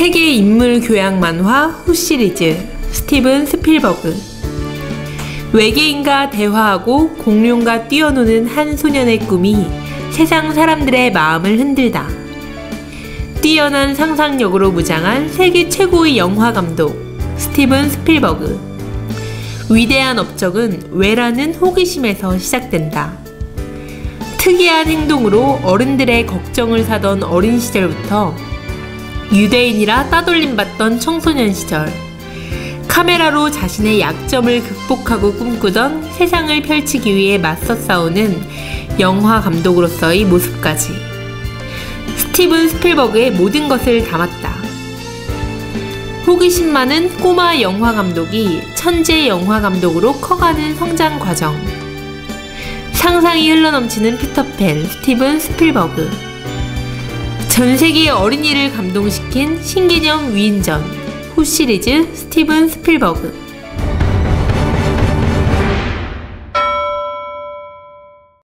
세계 인물 교양 만화 who 시리즈 스티븐 스필버그 외계인과 대화하고 공룡과 뛰어노는 한 소년의 꿈이 세상 사람들의 마음을 흔들다. 뛰어난 상상력으로 무장한 세계 최고의 영화 감독 스티븐 스필버그 위대한 업적은 왜라는 호기심에서 시작된다. 특이한 행동으로 어른들의 걱정을 사던 어린 시절부터 유대인이라 따돌림 받던 청소년 시절 카메라로 자신의 약점을 극복하고 꿈꾸던 세상을 펼치기 위해 맞서 싸우는 영화 감독으로서의 모습까지 스티븐 스필버그의 모든 것을 담았다. 호기심 많은 꼬마 영화 감독이 천재 영화 감독으로 커가는 성장 과정. 상상이 흘러넘치는 피터팬 스티븐 스필버그. 전 세계 어린이를 감동시킨 신개념 위인전 후 시리즈 스티븐 스필버그.